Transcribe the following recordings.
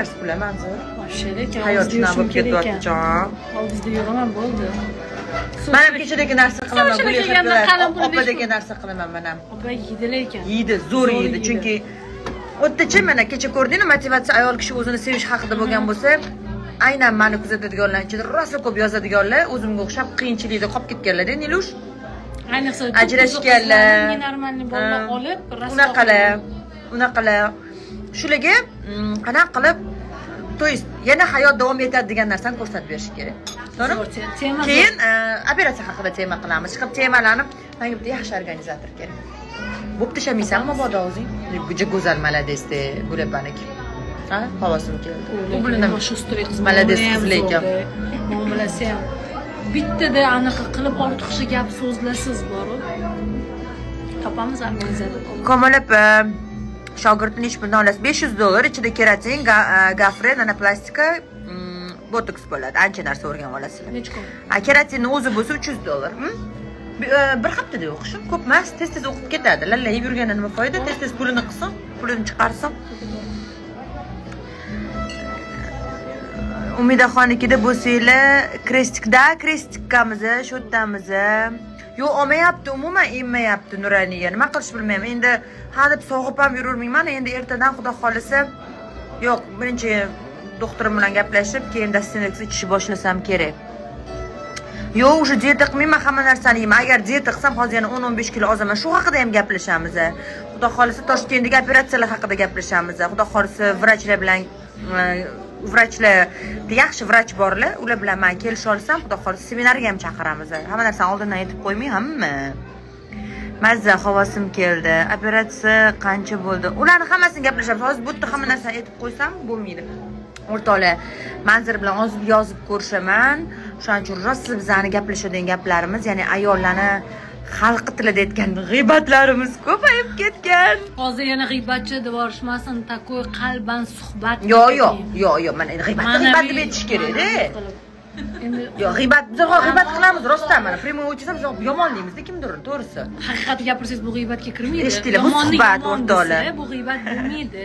narsa pula manzur Вообще lekin hayot oldizda shunaqa yurishim bo'lib kerak ketyapti ekan jon oldizda yuraman bo'ldi mana kechadagi narsa qilaman pul besh opadagi pul. narsa qilaman mana opa yeydilar ekan yeydi zo'r yeydi yeydi. chunki yerdachi mana kecha ko'rdingmi motivatsiya ayol kishi o'zini sevish haqida bo'lgan bo'lsa aynan mani kuzatadiganlar ichida rosa ko'p yozadiganlar o'zimga o'xshab qiyinchilikda qolib ketganlarda nilush ayniqsa ajrashganlar normalniy bolalar Ha. olib rasto unaqalar unaqalar shularga mm, qanaqa qilib то есть yana hayot davom etadi degan narsani ko'rsatib berish kerak. To'g'rimi? Keyin e, operatsiya haqida tema qilamiz. Chiqib temalanib manga bitta yaxshi organizator kerak. Bo'pti ishlamaysanmi mabodo o'zing. Juda go'zal молодец bo'lapaniki ha havosim keldi. Молодец muomala ham qiz lekin. zo'rda. muomalasi ham. Bittada anaqa qilib ortiqcha gap so'zlasiz boru. Topamiz organizator. Ko'milib e, shogirdni ish pulini olasiz besh yuz dollar ichida keratin ga- gafre nanoplastika botoks bo'ladi ancha narsa o'rganib olasizlar nechi kun keratinni o'zi bo'lsa 300 dollar. hm? Bir haftada o'qishim ko'p emas, tez tez o'qib ketadi. Lallayib yurgandan nima foyda? Tez tez pulini qilsin, pulini chiqarsin. Umidaxonnikida bo'lsanglar, krestikda, krestikkamiz, shu yerdamiz. Yo'q, olmayapti, umuman emmayapti nuraniya Nima qilish bilmayman. Endi hadeb sog'ib ham yururmayman. Endi ertadan xudo xolisa yo'q, birinchi doktorim bilan gaplashib, keyin dastineks ichishni boshlasam kerak. yo'q уже dieta qilmayman hamma narsani yeyman agar dieta qilsam hozir yana 10-15 kilo ozaman shu haqida ham gaplashamiz xudo xohlasa toshkentdagi operatsiyalar haqida gaplashamiz xudo xohlasa vrachlar bilan e, vrachlar yaxshi vrach borlar ular bilan man kelisha olsam xudo xohlasa seminarga ham chaqiramiz. Hamma narsani oldindan aytib qo'ymaymanmi mazza havosim keldi operatsiya qancha bo'ldi? Ularni hammasini gaplashamiz. Hozir bu yerda hamma narsani aytib qo'ysam bo'lmaydi. O'rtoqlar manzir bilan ozib yozib ko'rishaman. Shuning uchun rosa bizani gaplashadigan gaplarimiz ya'ni ayollarni xalqi tilida aytganda g'iybatlarimiz ko'payib ketgan. Hozir yana g'iybatchi deb yuborishmasin такой qalban suhbat yo'q yo'q yo'q yo'q mana g'iybat g'iybat deb aytish kerakda endi yo'q g'iybat biz hozir g'iybat qilamiz rostdan mana прямой o'chirsa biz yomon deymizda kimdir to'g'risi. Haqiqatni gapirsangiz bu g'iybatga kirmaydi. Eshitdinglar, bu suhbat o'rtoqlar. bu g'iybat bo'lmaydi.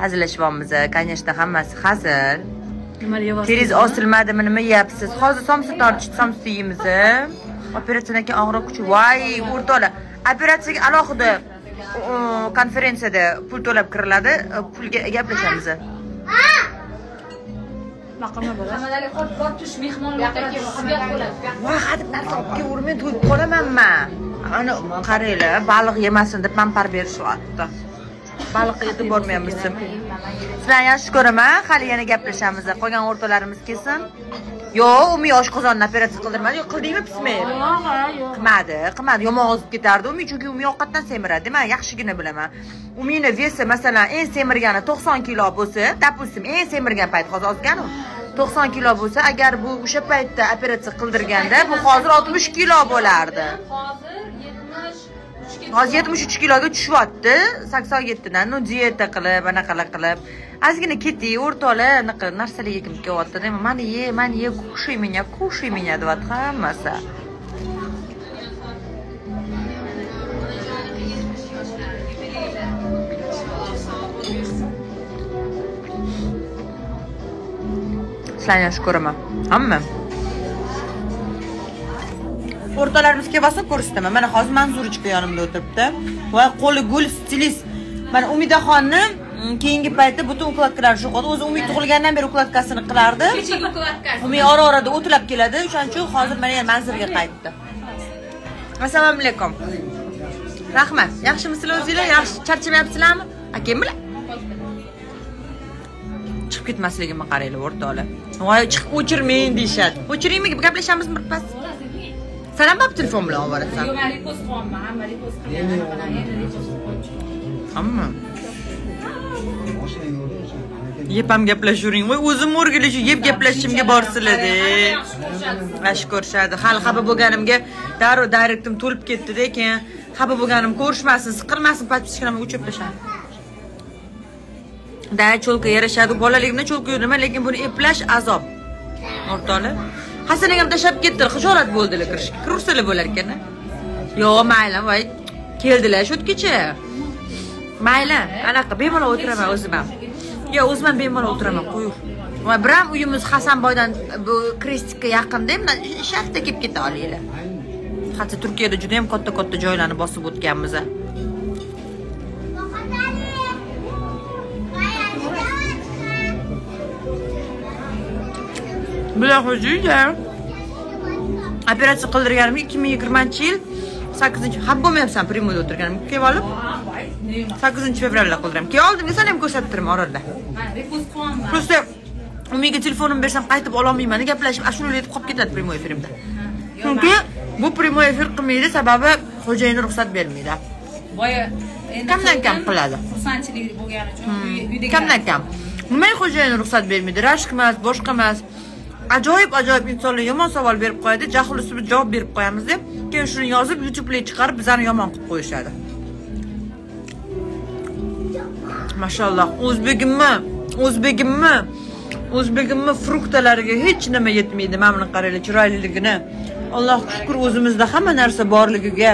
Hazillashyapmiz конечно hammasi hazil. Nima deyapsiz teringiz osilmadimi nima yeyapsiz? Hozir somsa tortishdi somsa yeymiz operatsiyadan keyin og'riq kuchi. Voy o'rtoqlar operatsiyaga alohida konferensiyada pul to'lab kiriladi. Pulga gaplashamiz. Baqirma bola voy hadeb narsa olib kelavermay to'yib qolamanman ana qaranglar baliq yemasin deb pampar berishyapti baliqqa yetib bormayapmiz sizlarni yaxshi ko'raman. Hali yana gaplashamiz. Qolgan o'rtoqlarimiz kelsin. Yo'q umi oshqozonni operatsiya qildirmadi. Yo'q qildingmi? Pismayib yo'q yo'q. Qilmadi qilmadi. Yomon ozib ketardi. Umi chunki umi ovqatdan semiradi man yaxshigina bilaman. Umini vesi masalan eng semirgani to'qson kilo bo'lsa допустим eng semirgan payt hozir ozganu to'qson kilo bo'lsa agar bu o'sha paytda operatsiya qildirganda bu hozir oltmish kilo bo'lardi. Hozir yetmish uch kiloga tushyapti. Sakson yettidan ну dieta qilib anaqalar qilib. Ozgina ketdik o'rtoqlar anaqa narsalar yegim kelyapti mani ye mani ye кушай меня кушай меня deyapti hammasi. Sizlarni yaxshi ko'raman. Hamma. O'rtoqlarimiz kelmasin ko'rsataman mana hozir manzurichka yonimda o'tiribdi. Voy qo'li gul stilist. Mana umidaxonni mm, keyingi paytda butun ukladkalari shu qoldi o'zi umid tug'ilgandan beri ukladkasini qilardi. Umid ora orada o'tlab keladi. O'shaning uchun hozir mana yana manzilga qaytdi. Assalomu alaykum. Rahmat. Yaxshimisizlar o'zinglar? Yaxshi charchamayapsizlarmi? Akamlar chiqib ketmasligimni qaranglar o'rtoqlar. Voy chiqib o'chirmang deyishadi. O'chiringmi gaplashamiz birpas salam ham telefon bilan olib borasan hamma yeb ham gaplashavering voy o'zim o'rgilish yeb gaplashishimga borsizlarda yaxshi ko'rishadi hali xafa bo'lganimga darrov direktim to'lib ketdida keyin xafa bo'lganim ko'rishmasin siqilmasin подпискаlarni o'chirib tashladi da cho'lka yarashadi bolaligimda cho'lka nima lekin buni eplash azob o'rtoqlar hasan akam tashlab ketdilar xijolat bo'ldilar kirishga kirursalar bo'lar ekan yo'q mayli voy keldilar shu yergacha mayli anaqa bemalol o'tiraman o'zim ham. Yo'q o'zim ham bemalol o'tiraman qo'yur va bir ham uyimiz hasanboydan bu krestikka yaqinda mana shartta kelib keta olinglar. Hatto turkiyada juda yam katta katta joylarni bosib o'tganmiz bular xo'jayda operatsiya qildirganim ikki ming yigirmanchi yil sakkizinchi hab bo'lmayapsan primoyda o'tirganim. Kelib olib sakkizinchi fevralda qildiram keyin oldimga sani ham ko'rsatib turaman orada просто umiga telefonimni bersam qaytib ololmayman gaplashib ashula aytib qolib ketadi prямой efirimda chunki bu prямой efir qilmaydi sababi xo'jayini ruxsat bermaydi. Boya endi Kamdan kam qiladi. xursandchilik bo'lgani uchun uy- uyda kamdan kam. Nimaga xo'jayini ruxsat bermaydi? Rashk emas boshqa emas ajoyib ajoyib insonlar yomon savol berib qo'yadi. Jahl ustida javob berib qo'yamiz deb keyin shuni yozib youtube'ga chiqarib bizani yomon qilib qo'yishadi. Mashalloh o'zbegimmi? O'zbegimmi? O'zbegimni fruktalariga hech nima yetmaydi mana buni qaranglar chiroyliligini. Allohga shukur o'zimizda hamma narsa borligiga.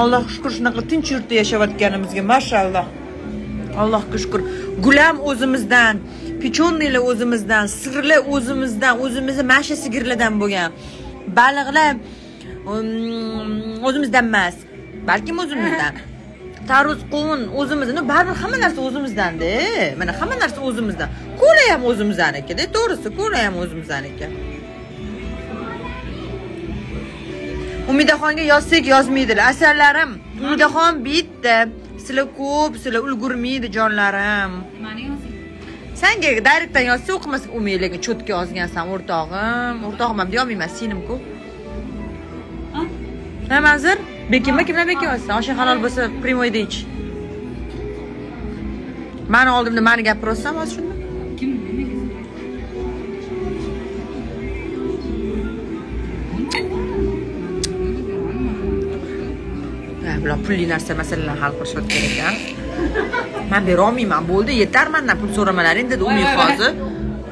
Allohga shukur shunaqa tinch yurtda yashayotganimizga mashalloh. Allohga shukur gulam o'zimizdan. Pechonnilar o'zimizdan sigirlar o'zimizdan o'zimizni masha sigirlardan bo'lgan. Baliqlar um, o'zimizdan emas balkim o'zimizdan. Tarvuz qovun o'zimizni baribir hamma narsa o'zimizdanda. Mana hamma narsa o'zimizdan. Ko'la ham o'zimiznikida to'g'risi ko'la ham o'zimizniki umidaxonga yozsak yozmaydilar. Asarlarim umidaxon bitta. Sizlar ko'p sizlar ulgurmaydi jonlarim. Mani yozing senga dayrektdan yozsa o'qimasa o'maydi lekin cho'tga yozgansan o'rtog'im. O'rtog'im ham deyolmayman singlimku Ha? manzur? Bekinma kimlar bekin yozsan? Oshing halol bo'lsa primoyda ich mani oldimda mani gapiryapsan hozir shunda. Kim? Bular pulli narsa masalalarni hal qilishayotgan ekan man berolmayman bo'ldi yetar mandan pul so'ramalaring dedi voy, voy. hozir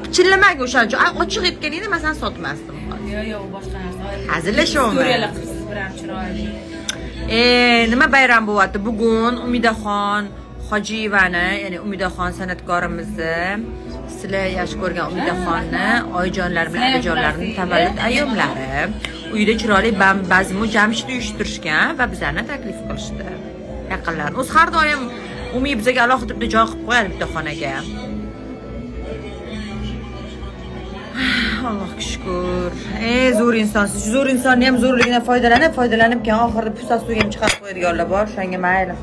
pichillamang o'shaning uchun. Ochiq aytganingda man sani sotmasdim. Yo'q yo'q u boshqa narsa. Hazillashyapman. Historiyalar qilibsiz bir ham chiroyli. E, nima bayram bo'lyapti bugun? Umidaxon hojiyevani ya'ni umidaxon san'atkorimizni sizlar yaxshi ko'rgan umidaxonni oyijonlar bilan onajonlarini tavallud ayyomlari uyda chiroyli bazmu jamshid uyushtirishgan va bizlarni taklif qilishdi. Yaqinlar. O'zi har doim umi bizga alohida bitta joy qilib qo'yadi bitta xonaga allohga shukur ey zo'r insonsiz zo'r insonni ham zo'rligidan foydalanib foydalanib keyin oxirida pusat suvga ham chiqarib qo'yadiganlar bor o'shanga mayli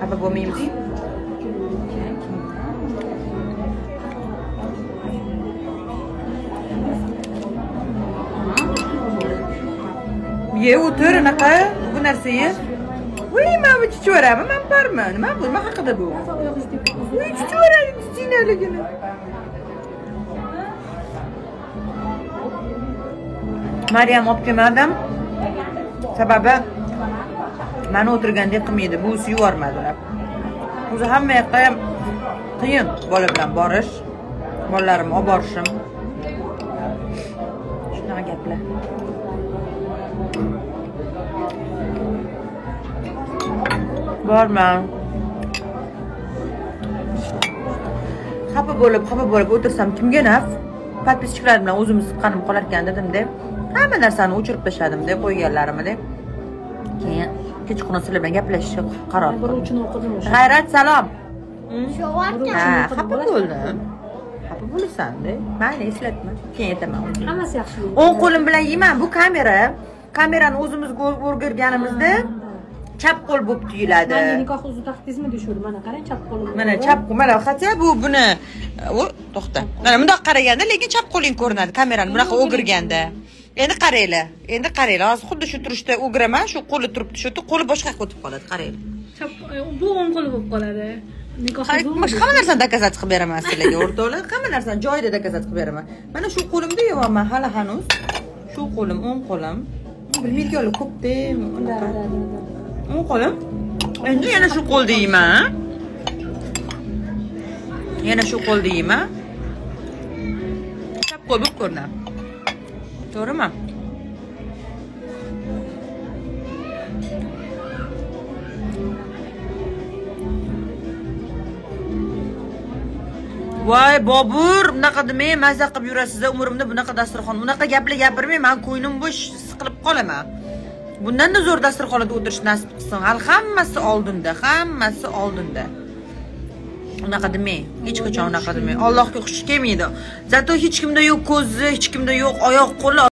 xafa bo'lmaymiz ye o'tir anaqa bu narsa ye voy man bu chuchvarami man bormi nima bu nima haqida bu voy chuchvarani chuchinaligini maryam olib kelmadim sababi mani o'tirgandek qilmaydi buvisi yubormadilar o'zi hamma yoqqa ham qiyin bola bilan borish bolalarimni olib borishim shunaqa gaplar borman xafa bo'lib xafa bo'lib o'tirsam kimga naf? Подписчиklarim bilan o'zimiz siqqanim qolarkan dedimda hamma narsani o'chirib tashladim deb qo'yganlarimni deb keyin kechqurun sizlar bilan gaplashishga qaror qildim. g'ayrat salom. Uchun xafa bo'ldim. Xafa bo'lasanda mayli eslatma. Keyin aytaman. Hammasi yaxshi o'ng qo'lim bilan yeyman bu kamera. Kamerani o'zimizga o'rgirganimizda chap qo'l bo'lib tuyuladi. Manga nikoh uzun taqdizmi deyishuvdi mana qarang chap qo'lim mana chap qo'l mana хотя bu buni u to'xta. Mana bundoq qaraganda lekin chap qo'ling ko'rinadi kamerani bunaqa o'girganda. endi qaranglar endi qaranglar hozir xuddi shu turishda o'giraman shu qo'li turibdi shu yerda qo'li boshqa yoqqa o'tib qoladi qaranglar. Chap- bu o'ng qo'li bo'lib qoladi. Hamma narsani dokazat qilib beraman sizlarga o'rtoqlar hamma narsani joyida dokazat qilib beraman. Mana shu qo'limda yeyapman hali hanuz? Shu qo'lim o'ng qo'lim. Bilmaydiganlar ko'pda Da, qo'lim endi yana shu qo'lda yeyman yana shu qo'lda yeyman chap qo'l bo'lib ko'rinadi to'g'rimi voy bobur. Bunaqa demang maza qilib yurasiz umrimda bunaqa dasturxon. Unaqa gaplar gapirmang man ko'nglim bo'sh siqilib qolaman. Bundanda zo'r dasturxonda o'tirish nasib qilsin. Hali hammasi oldinda hammasi oldinda. Unaqa demang hech qachon unaqa demang allohga xushi kelmaydi. Zato hech kimda yo'q ko'zi hech kimda yo'q oyoq qo'li